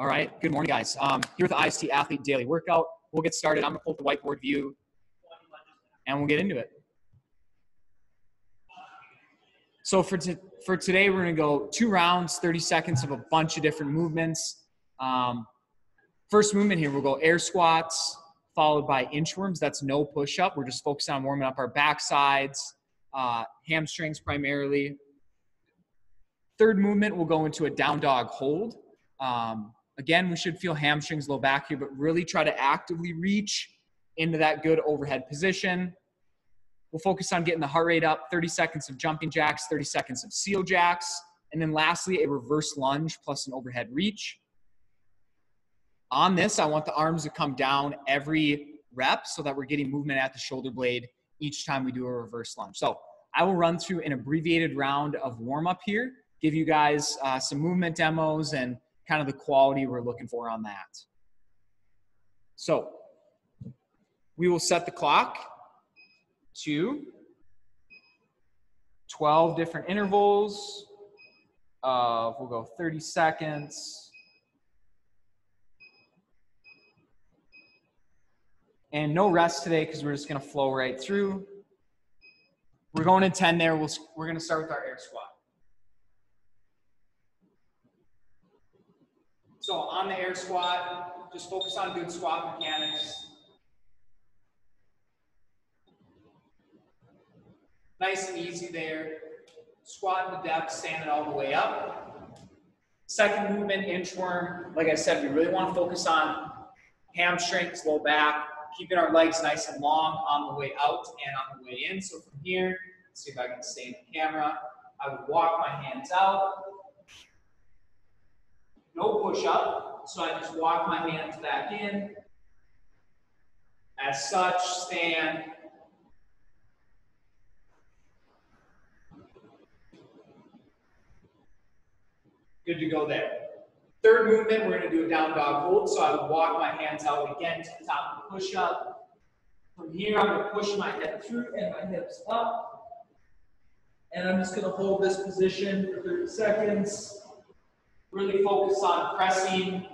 All right. Good morning, guys. Um, here with the IST Athlete Daily Workout. We'll get started. I'm to pull up the whiteboard view and we'll get into it. So for, for today, we're to go two rounds, 30 seconds of a bunch of different movements. Um, first movement here, we'll go air squats followed by inchworms. That's no push up. We're just focused on warming up our back sides, uh, hamstrings primarily. Third movement, we'll go into a down dog hold. Um, Again, we should feel hamstrings, low back here, but really try to actively reach into that good overhead position. We'll focus on getting the heart rate up, 30 seconds of jumping jacks, 30 seconds of seal jacks, and then lastly, a reverse lunge plus an overhead reach. On this, I want the arms to come down every rep so that we're getting movement at the shoulder blade each time we do a reverse lunge. So I will run through an abbreviated round of warm up here, give you guys uh, some movement demos and kind of the quality we're looking for on that. So we will set the clock to 12 different intervals of, we'll go 30 seconds. And no rest today because we're just going to flow right through. We're going to 10 there. We'll, we're going to start with our air squat. So on the air squat, just focus on good squat mechanics. Nice and easy there. Squat in the depth, stand it all the way up. Second movement, inchworm. Like I said, we really want to focus on hamstrings, low back, keeping our legs nice and long on the way out and on the way in. So from here, see if I can stay in the camera. I would walk my hands out, no push up, so I just walk my hands back in. As such, stand. Good to go there. Third movement, we're going to do a down dog hold. So I walk my hands out again to the top of the push up. From here, I'm going to push my head through and my hips up. And I'm just going to hold this position for 30 seconds. Really focus on pressing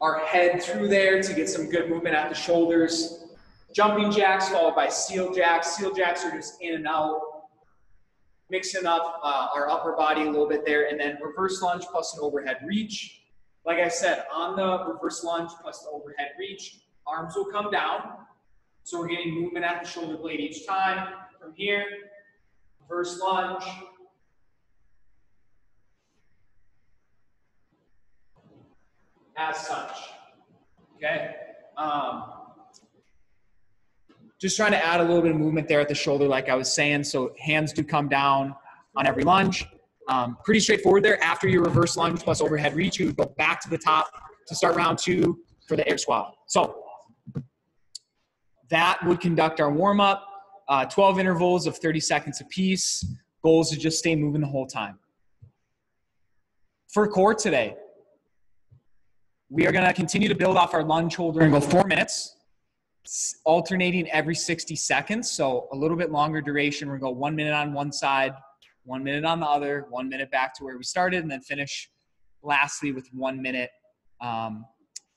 our head through there to get some good movement at the shoulders. Jumping jacks followed by seal jacks. Seal jacks are just in and out, mixing up uh, our upper body a little bit there. And then reverse lunge plus an overhead reach. Like I said, on the reverse lunge plus the overhead reach, arms will come down. So we're getting movement at the shoulder blade each time. From here, reverse lunge, as such. Okay? Um, just trying to add a little bit of movement there at the shoulder, like I was saying. So hands do come down on every lunge. Um, pretty straightforward there. After your reverse lunge plus overhead reach, you go back to the top to start round two for the air squat. So that would conduct our warm up. Uh, 12 intervals of 30 seconds apiece. Goal is to just stay moving the whole time. For core today, we are going to continue to build off our lunge holder and go four minutes, alternating every 60 seconds. So a little bit longer duration. We're going to go one minute on one side, one minute on the other, one minute back to where we started, and then finish lastly with one minute um,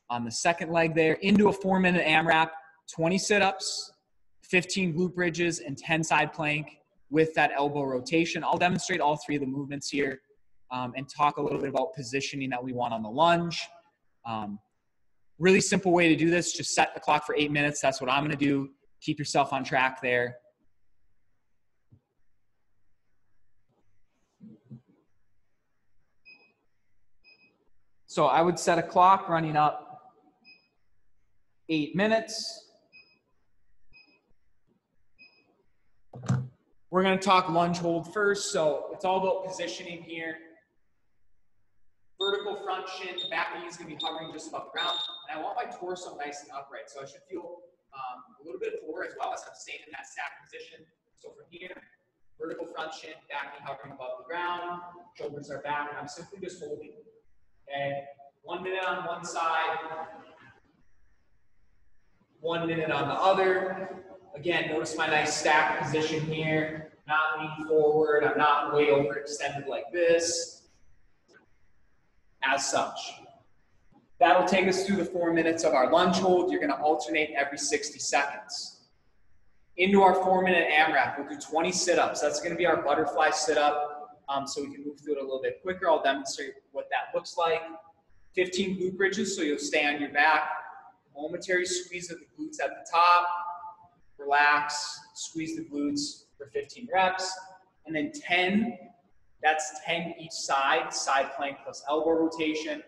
on the second leg there into a four minute AMRAP, 20 sit ups, 15 glute bridges, and 10 side plank with that elbow rotation. I'll demonstrate all three of the movements here um, and talk a little bit about positioning that we want on the lunge um, really simple way to do this just set the clock for eight minutes. That's what I'm going to do. Keep yourself on track there. So I would set a clock running up eight minutes. We're going to talk lunge hold first. So it's all about positioning here shin, back knee is going to be hovering just above the ground. And I want my torso nice and upright. So I should feel um, a little bit of forward as well as I'm staying in that stack position. So from here, vertical front shin, back knee hovering above the ground, shoulders are back, and I'm simply just holding. Okay, one minute on one side, one minute on the other. Again, notice my nice stack position here. Not leaning forward, I'm not way overextended like this. As such. That'll take us through the four minutes of our lunge hold. You're gonna alternate every 60 seconds. Into our four minute AMRAP, we'll do 20 sit-ups. That's gonna be our butterfly sit-up, um, so we can move through it a little bit quicker. I'll demonstrate what that looks like. 15 glute bridges, so you'll stay on your back. Momentary squeeze of the glutes at the top. Relax, squeeze the glutes for 15 reps. And then 10, that's 10 each side, side plank plus elbow rotation.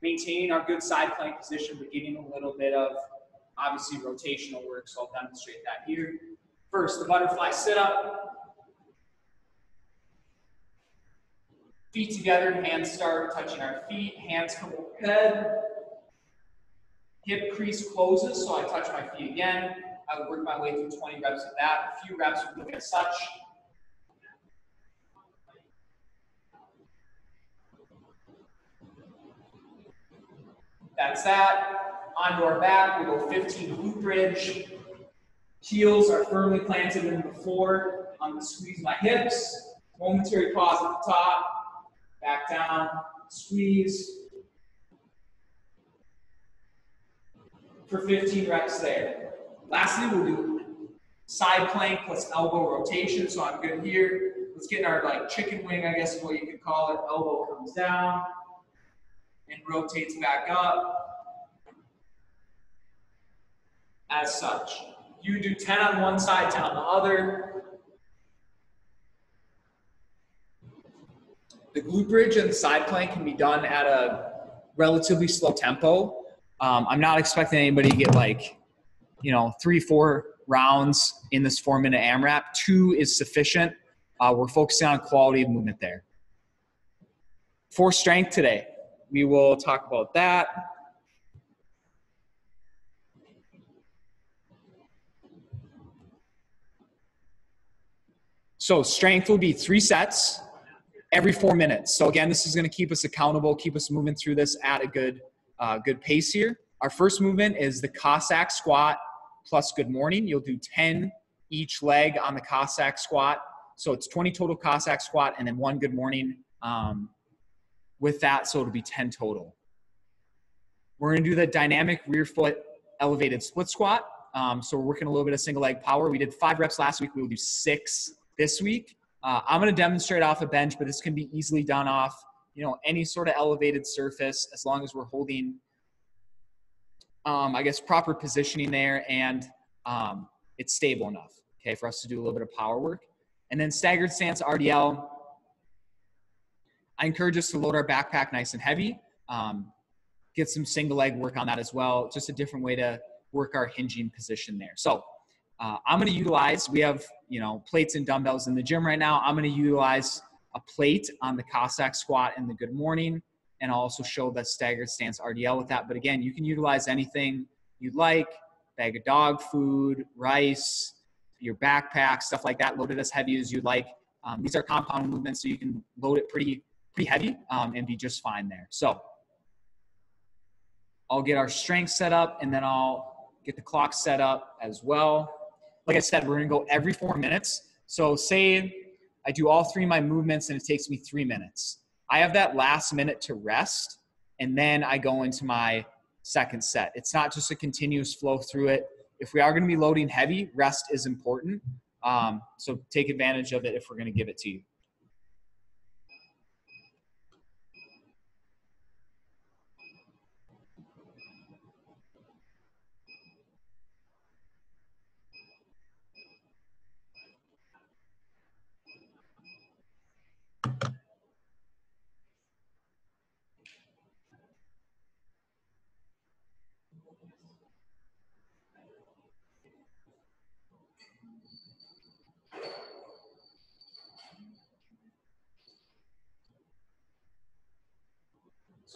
Maintaining our good side plank position, but getting a little bit of, obviously, rotational work. So I'll demonstrate that here. First, the butterfly sit-up. Feet together, hands start touching our feet, hands come overhead. Hip crease closes, so I touch my feet again. I work my way through 20 reps of that. A few reps would look as such. That's that. Onto our back, we go 15 glute bridge. Heels are firmly planted in the floor. I'm gonna squeeze my hips. Momentary pause at the top. Back down, squeeze. For 15 reps there. Lastly, we'll do side plank plus elbow rotation. So I'm good here. Let's get in our like chicken wing, I guess is what you could call it. Elbow comes down and rotates back up as such. You do 10 on one side, 10 on the other. The glute bridge and side plank can be done at a relatively slow tempo. Um, I'm not expecting anybody to get like, you know, three, four rounds in this four minute AMRAP. Two is sufficient. Uh, we're focusing on quality of movement there. For strength today, we will talk about that. So strength will be three sets every four minutes. So again, this is going to keep us accountable, keep us moving through this at a good, uh, good pace here. Our first movement is the Cossack squat plus good morning. You'll do 10 each leg on the Cossack squat. So it's 20 total Cossack squat and then one good morning um, with that, so it'll be 10 total. We're gonna do the dynamic rear foot elevated split squat. Um, so we're working a little bit of single leg power. We did five reps last week. We will do six this week. Uh, I'm gonna demonstrate off a bench, but this can be easily done off, you know, any sort of elevated surface as long as we're holding, um, I guess, proper positioning there and um, it's stable enough, okay, for us to do a little bit of power work. And then staggered stance RDL, I encourage us to load our backpack nice and heavy. Um, get some single leg work on that as well. Just a different way to work our hinging position there. So uh, I'm going to utilize, we have, you know, plates and dumbbells in the gym right now. I'm going to utilize a plate on the Cossack squat in the good morning and I'll also show the staggered stance RDL with that. But again, you can utilize anything you'd like, bag of dog food, rice, your backpack, stuff like that, load it as heavy as you'd like. Um, these are compound movements, so you can load it pretty pretty heavy um, and be just fine there. So I'll get our strength set up and then I'll get the clock set up as well. Like I said, we're gonna go every four minutes. So say I do all three of my movements and it takes me three minutes. I have that last minute to rest and then I go into my second set. It's not just a continuous flow through it. If we are gonna be loading heavy, rest is important. Um, so take advantage of it if we're gonna give it to you.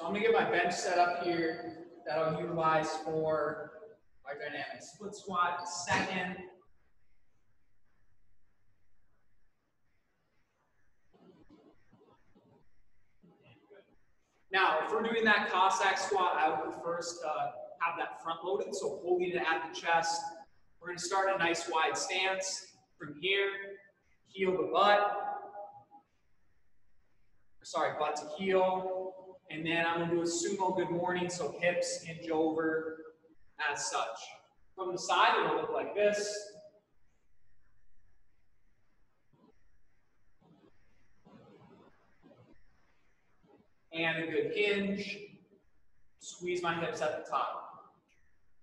So I'm gonna get my bench set up here that I'll utilize for our dynamic split squat in a second. Now, if we're doing that Cossack squat, I would first uh, have that front loaded, so holding it at the chest. We're gonna start a nice wide stance. From here, heel to butt, sorry, butt to heel. And then I'm gonna do a sumo good morning, so hips hinge over as such. From the side, it'll look like this. And a good hinge. Squeeze my hips at the top.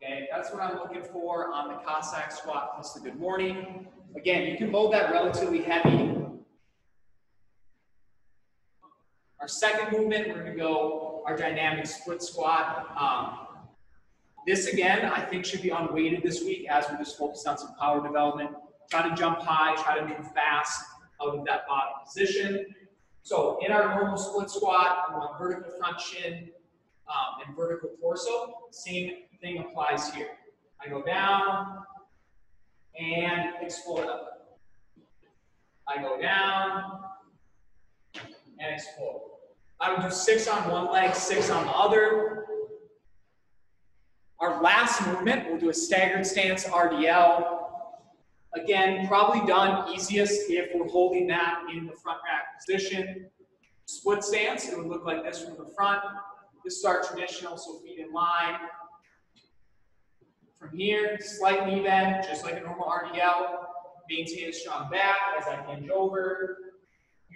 Okay, that's what I'm looking for on the Cossack squat plus the good morning. Again, you can hold that relatively heavy. Our second movement, we're gonna go our dynamic split squat. Um, this again, I think should be unweighted this week as we're just focused on some power development. Try to jump high, try to move fast out of that bottom position. So in our normal split squat, we want vertical front shin um, and vertical torso. Same thing applies here. I go down and explode up. I go down and explode. I would do six on one leg, six on the other. Our last movement, we'll do a staggered stance RDL. Again, probably done easiest if we're holding that in the front rack position. Split stance, it would look like this from the front. This is our traditional, so feet in line. From here, slight knee bend, just like a normal RDL. Maintain a strong back as I hinge over.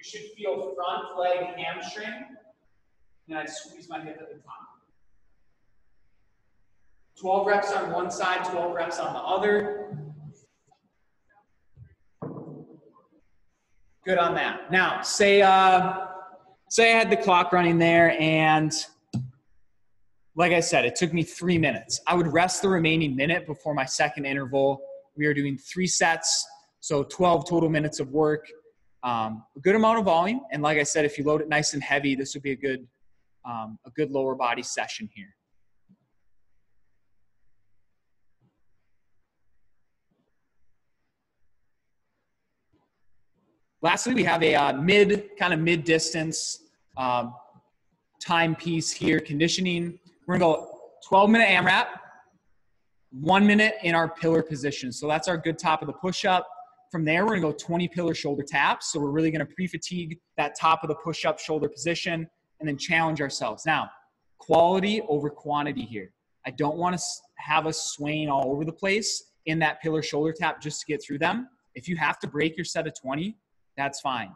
You should feel front leg hamstring. And I squeeze my hip at the top. 12 reps on one side, 12 reps on the other. Good on that. Now, say uh, say I had the clock running there and like I said, it took me three minutes. I would rest the remaining minute before my second interval. We are doing three sets, so 12 total minutes of work. Um, a good amount of volume, and like I said, if you load it nice and heavy, this would be a good um, a good lower body session here. Lastly, we have a uh, mid, kind of mid distance um, time piece here, conditioning. We're gonna go 12 minute AMRAP, one minute in our pillar position. So that's our good top of the push up. From there, we're gonna go 20 pillar shoulder taps. So we're really gonna pre-fatigue that top of the push up shoulder position and then challenge ourselves. Now, quality over quantity here. I don't wanna have us swaying all over the place in that pillar shoulder tap just to get through them. If you have to break your set of 20, that's fine.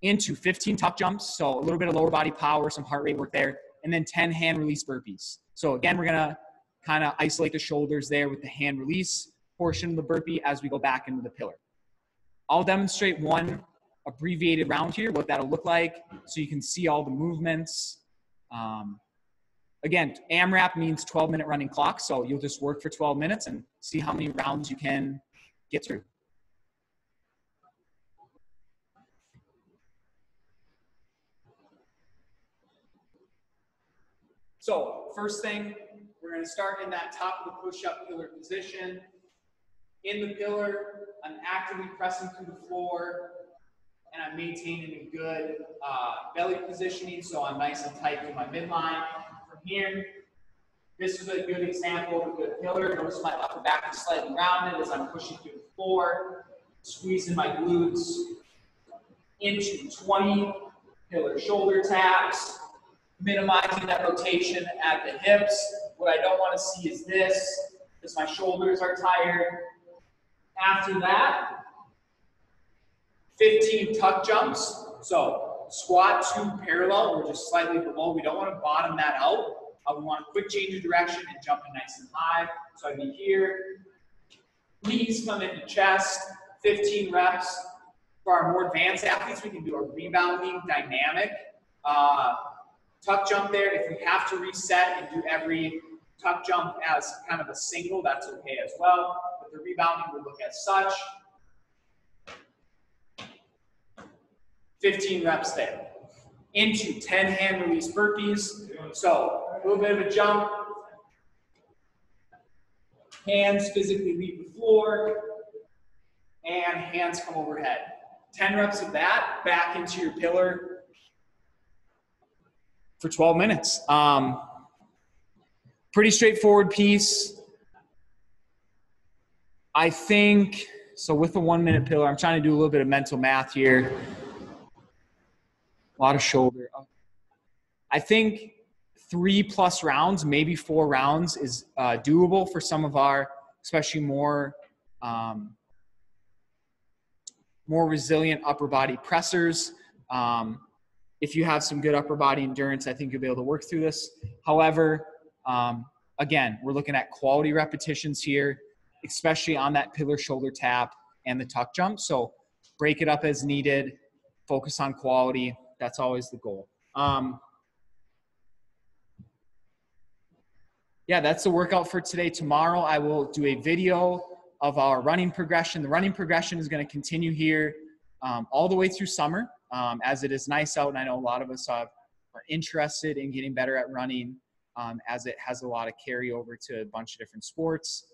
Into 15 tuck jumps, so a little bit of lower body power, some heart rate work there, and then 10 hand release burpees. So again, we're gonna kind of isolate the shoulders there with the hand release portion of the burpee as we go back into the pillar. I'll demonstrate one abbreviated round here, what that'll look like, so you can see all the movements. Um, again, AMRAP means 12 minute running clock, so you'll just work for 12 minutes and see how many rounds you can get through. So first thing, we're gonna start in that top of the push-up pillar position. In the pillar, I'm actively pressing through the floor and I'm maintaining a good uh, belly positioning so I'm nice and tight to my midline. From here, this is a good example of a good pillar. Notice my upper back is slightly rounded as I'm pushing through the floor, squeezing my glutes into 20 pillar shoulder taps, minimizing that rotation at the hips. What I don't want to see is this, because my shoulders are tired. After that, 15 tuck jumps. So squat to parallel or just slightly below. We don't want to bottom that out. Uh, we want a quick change of direction and jumping nice and high. So I'd be here. Knees come into chest, 15 reps. For our more advanced athletes, we can do a rebounding dynamic. Uh, tuck jump there. If we have to reset and do every tuck jump as kind of a single, that's okay as well. The rebounding would look as such. 15 reps there. Into 10 hand release burpees. So a little bit of a jump. Hands physically leave the floor. And hands come overhead. 10 reps of that back into your pillar for 12 minutes. Um, pretty straightforward piece. I think, so with the one minute pillar, I'm trying to do a little bit of mental math here. a lot of shoulder. I think three plus rounds, maybe four rounds, is uh, doable for some of our, especially more um, more resilient upper body pressers. Um, if you have some good upper body endurance, I think you'll be able to work through this. However, um, again, we're looking at quality repetitions here, especially on that pillar shoulder tap and the tuck jump. So break it up as needed, focus on quality. That's always the goal. Um, yeah, that's the workout for today. Tomorrow, I will do a video of our running progression. The running progression is going to continue here um, all the way through summer um, as it is nice out. And I know a lot of us have, are interested in getting better at running um, as it has a lot of carryover to a bunch of different sports.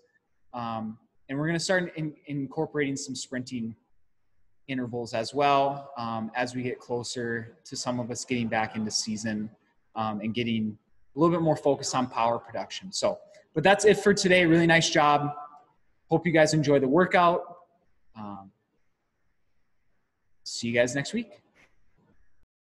Um, and we're going to start in, incorporating some sprinting intervals as well um, as we get closer to some of us getting back into season um, and getting a little bit more focused on power production. So, but that's it for today. Really nice job. Hope you guys enjoy the workout. Um, see you guys next week.